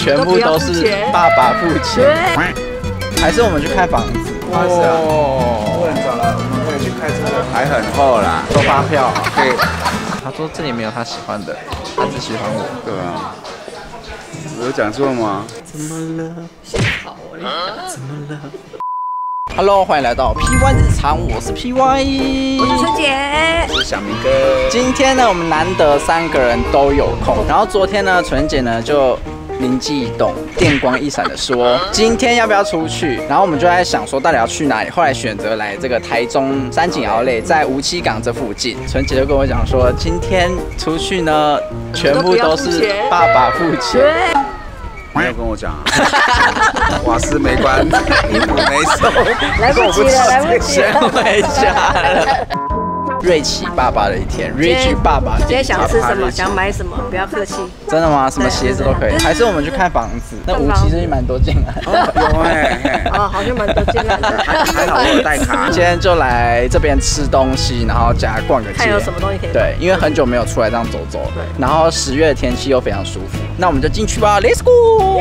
全部都是爸爸付钱，还是我们去看房子？哦，不能走了，我们可以去开车，还很厚啦，收发票。可以。他说这里没有他喜欢的，他只喜欢我。对啊，我有讲错吗？怎么了？好了，怎么了？Hello，欢迎来到 PY 日常，我是 PY，我是春姐，我是小明哥。今天呢，我们难得三个人都有空，然后昨天呢，纯姐呢就。灵机一动，电光一闪的说：“今天要不要出去？”然后我们就在想说，到底要去哪里？后来选择来这个台中三井奥莱，在吴七港这附近。纯姐就跟我讲说：“今天出去呢，全部都是爸爸付钱。”没有跟我讲啊，瓦斯没关，衣服没收，来不及了，来不及了，先回家了。瑞奇爸爸的一天，Rich 爸爸今天想吃什么，想买什么，不要客气。真的吗？什么鞋子都可以，还是我们去看房子？那吴其实蛮多进来，有哎，哦，好像蛮多进来的，还好我有带卡。今天就来这边吃东西，然后加逛个街，看有什么东西可以。对，因为很久没有出来这样走走了。对，然后十月的天气又非常舒服，那我们就进去吧，Let's go。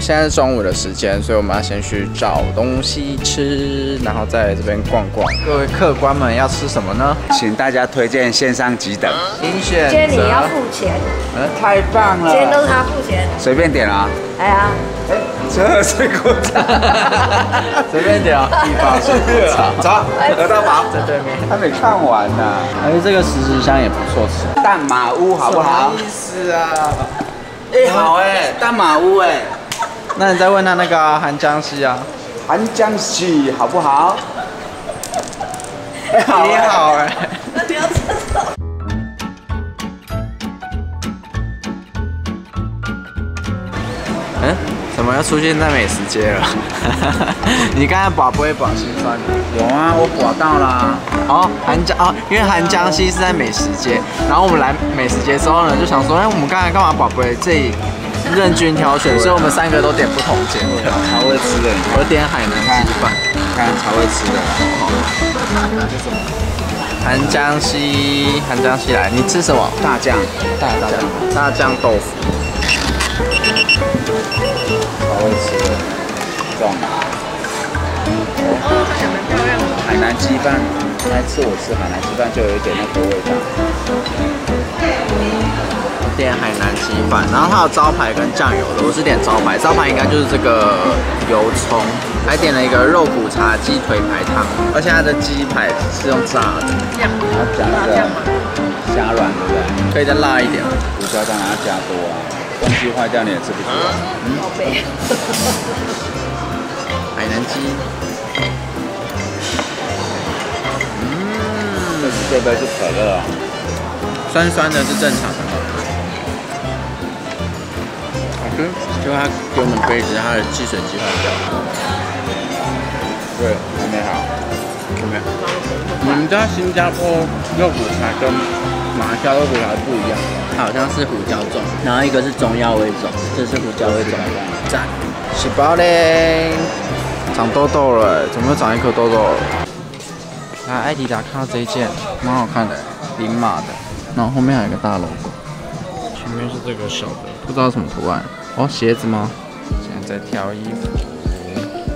现在是中午的时间，所以我们要先去找东西吃，然后在这边逛逛。各位客官们要吃什么呢？请大家推荐线上几等。请选今天你要付钱。嗯，太棒了。今天都是他付钱。随便点啊。哎呀。哎，这水果茶。随便点啊。地方水果茶。走，河道堡在对面。还没看完呢。而且这个十字香也不错吃。淡马屋好不好？意思啊。哎，好哎，淡马屋哎。那你再问他那个韩江西啊，韩江西好不好？你好哎。那你要？怎么要出现在美食街了？你刚才把不会把心酸的？有啊，我保到啦。哦，韩江哦，因为韩江西是在美食街，然后我们来美食街之后呢，就想说，哎，我们刚才干嘛把不会这？任君挑选，所以我们三个都点不同间。超会吃的，我点海南鸡饭，看超会吃的。韩江西，韩江西来，你吃什么？大酱，大酱，大酱豆腐。超会吃的，这种。哦，长得漂亮。海南鸡饭，那次我吃海南鸡饭就有一点那个味道。饭，然后它有招牌跟酱油的，我是点招牌，招牌应该就是这个油葱，还点了一个肉骨茶鸡腿排汤，而且它的鸡排是用炸的，酱，然后加那个虾软，对不对？可以再辣一点，胡椒当然要加多啊，东西坏掉你也吃不出来。嗯，海南鸡，嗯，这是这杯是可乐啊，酸酸的是正常的。就他给我们杯子，他的汽水机坏掉。对，还没好。有没有？你们知道新加坡肉骨茶跟马来西亚肉骨茶不一样，它好像是胡椒种，然后一个是中药味种，这是胡椒味种。赞。吃饱嘞，长痘痘了，怎么又长一颗痘痘了？来，艾迪达看到这一件，蛮好看的，零码的，然后后面还有一个大 logo，前面是这个小的，不知道什么图案。哦，鞋子吗？现在在挑衣服，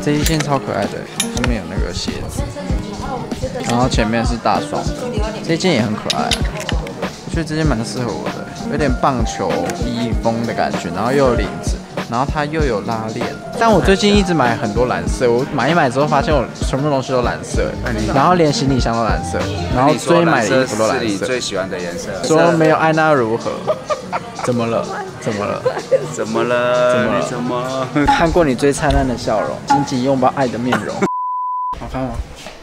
这一件超可爱的，后面有那个鞋子，然后前面是大双的，这件也很可爱，我觉得这件蛮适合我的，有点棒球衣风的感觉，然后又有领子，然后它又有拉链。但我最近一直买很多蓝色，我买一买之后发现我全部东西都蓝色，然后连行李箱都蓝色，然后最买的衣服都蓝色。最喜欢的颜色。说没有爱那如何？怎么了？怎么了？怎么了？怎么了？怎么？看过你最灿烂的笑容，紧紧拥抱爱的面容。好看吗？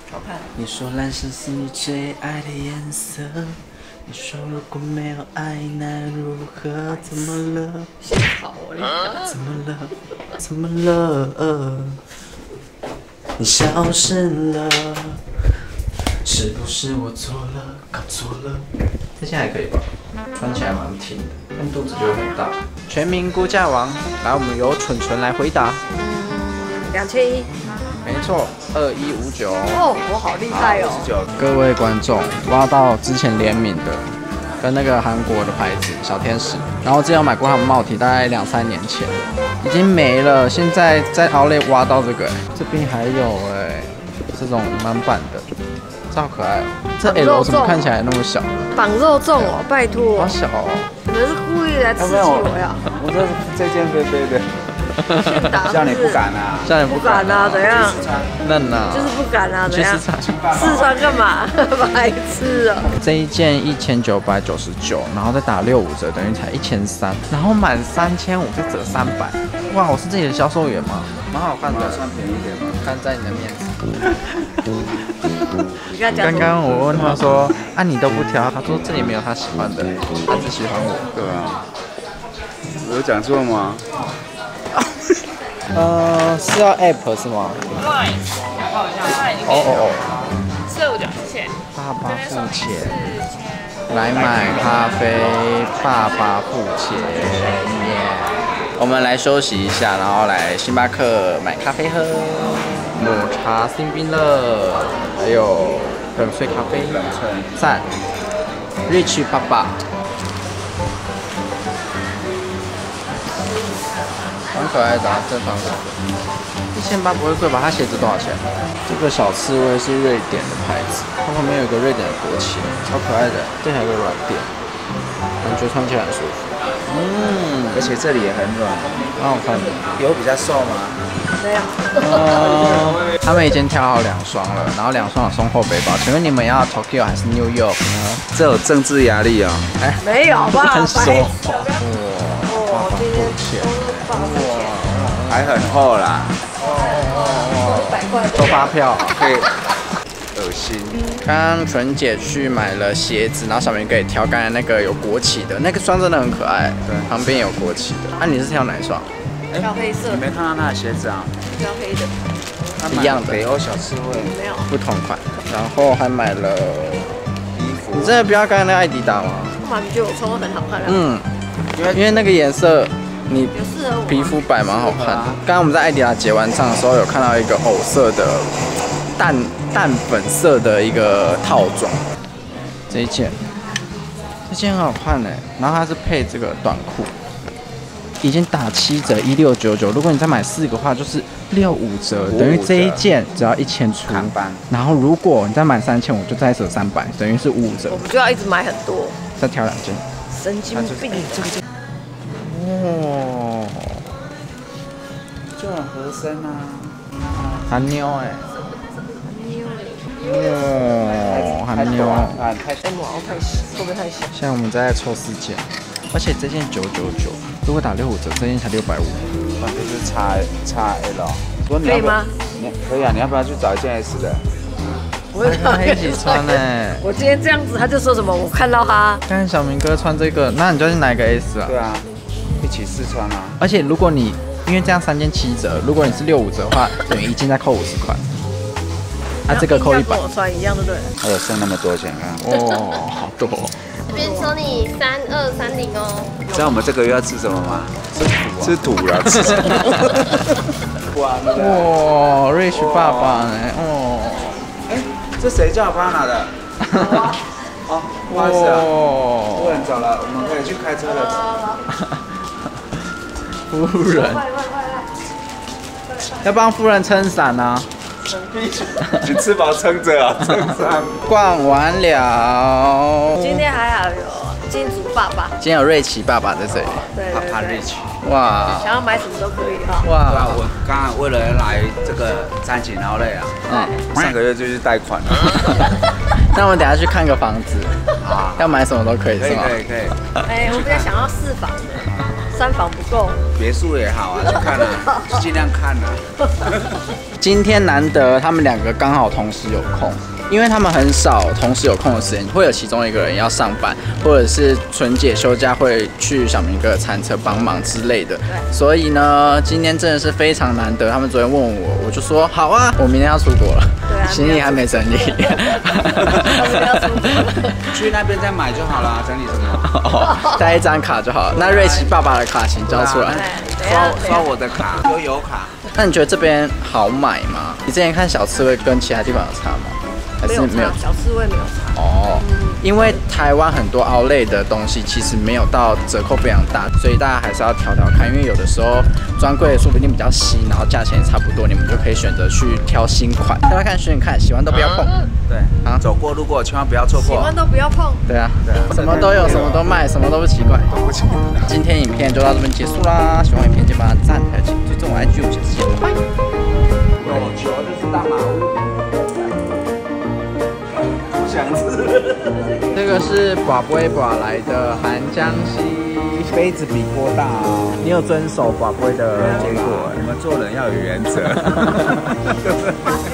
好看。你说蓝色是你最爱的颜色。你说如果没有爱，那如何？怎么了？幸好了。怎么了？怎么了？你消失了。是不是我错了？搞错了？这件还可以吧？穿起来蛮挺的，但肚子就很大。全民估价王，来，我们由蠢蠢来回答。两千一。没错，二一五九。哦，我好厉害哦。各位观众，挖到之前联名的，跟那个韩国的牌子小天使。然后之前有买过他们帽体大概两三年前，已经没了。现在在奥莱挖到这个，这边还有哎，这种满版的，这好可爱哦。这 L 怎么看起来那么小？绑肉粽哦，拜托好，小哦。你们是故意来刺激我呀。我这这件飞飞的，去打 叫你不敢啊？叫你不敢啊？怎样？嫩啊、就是不敢啊？怎样？去试穿。试穿干嘛？白痴哦！这一件一千九百九十九，然后再打六五折，等于才一千三，然后满三千五就折三百。哇，我是这里的销售员吗？蛮好看的，穿便宜点嘛。看在你的面子。你跟他讲刚刚我问他说，啊你都不挑，他说这里没有他喜欢的，他只喜欢我。对啊，我有讲错吗？呃，是要 app 是吗？哦哦哦，四五九，谢谢。爸爸付钱，来买咖啡，爸爸付钱，耶！我们来休息一下，然后来星巴克买咖啡喝，抹茶星冰乐，还有冷萃咖啡，赞，Rich 爸爸。蛮可爱的、啊，正方形的，一千八不会贵吧？它鞋子多少钱？这个小刺猬是瑞典的牌子，它旁边有一个瑞典的国旗，超可爱的。这还有个软垫，感觉穿起来很舒服。嗯，而且这里也很软，蛮好看的。有比较瘦吗？没他们已经挑好两双了，然后两双有送后背包。请问你们要 Tokyo 还是 New York 呢？这有政治压力啊、哎没有，好不好？很白熟。痴哇，爸爸付钱，还很厚啦，百块收发票。可以。恶心，刚刚纯姐去买了鞋子，然后小明可以挑刚才那个有国旗的那个双，真的很可爱。对旁边有国旗的。啊，你是挑哪一双？挑黑色你，没看到他的鞋子啊？挑黑的，一样的北欧小刺猬没有。不同款，然后还买了。衣服你，真的不要刚才那个艾迪达吗？干嘛？你觉得我穿过很好看啊？嗯，因为因为那个颜色，你皮肤白蛮好看的。刚刚我们在艾迪达结完账的时候，有看到一个藕色的淡淡粉色的一个套装，这一件，这件很好看哎。然后它是配这个短裤，已经打七折，一六九九。如果你再买四个的话，就是六五折，等于这一件只要一千出。然后如果你再买三千，我就再折三百，等于是五五折我。们就要一直买很多，再挑两件。神经病。哦，就很合身啊。韩妞哎。哦，很妞。啊，太哎，毛太细，会不会太小？现在我们在抽四件，而且这件九九九，如果打六五折，这件才六百五。那就是叉叉 L。说你要不要可以吗？你可以啊，你要不要去找一件 S 的？我会还一起穿呢。我今天这样子，他就说什么？我看到他，刚才小明哥穿这个，那你就去拿一个 S 啊。对啊，一起试穿啊。而且如果你因为这样三件七折，如果你是六五折的话，等于一件再扣五十块。啊，这个扣一百跟。我穿一样，对不对？还有剩那么多钱，啊。哦，好多。这边收你三二三零哦。知道我们这个月要吃什么吗？吃土了，吃土。哇，那个，哇，Rich 爸爸呢？哦，哎，这谁叫我帮他拿的？哦，不好意思啊，夫，人走了，我们可以去开车了。夫人，要帮夫人撑伞啊！你吃饱撑着啊，撑着。逛完了，今天还好有金主爸爸，今天有瑞奇爸爸在这里，对对对，哇想要买什么都可以哈。对啊，哇，我刚刚为了来这个三井奥莱啊，嗯，上个月就去贷款了。那我们等下去看个房子，啊，要买什么都可以是吗？可以可以，哎，我比较想要四房的，三房不够。别墅也好啊，去看啊，就 尽量看啊。今天难得他们两个刚好同时有空，因为他们很少同时有空的时间，会有其中一个人要上班，或者是纯姐休假会去小明哥的餐车帮忙之类的。所以呢，今天真的是非常难得。他们昨天问我，我就说好啊，我明天要出国了，对啊 行李还没整理。去那边再买就好了，整理什么？哦，带一张卡就好了。那瑞奇爸爸的卡请交出来。刷刷我的卡，悠游卡。那你觉得这边好买吗？你之前看小刺猬跟其他地方有差吗？还是没有没有差，小刺猬没有差。哦，因为台湾很多奥类的东西其实没有到折扣非常大，所以大家还是要挑挑看，因为有的时候专柜说不定比较新，然后价钱也差不多，你们就可以选择去挑新款，大家看选选看，喜欢都不要碰。对啊走过路过千万不要错过喜欢。都不要碰。对啊，对啊什么都有，什么都卖，什么都不奇怪。都不奇怪今天影片就到这边结束啦，喜欢影片记得帮它赞，还有请追踪我 IG，我们下次见，拜拜。有球就是大马屋。不想吃。这个是寡不会寡来的韩江西，杯子比锅大哦。你有遵守寡不会的结果？你们做人要有原则。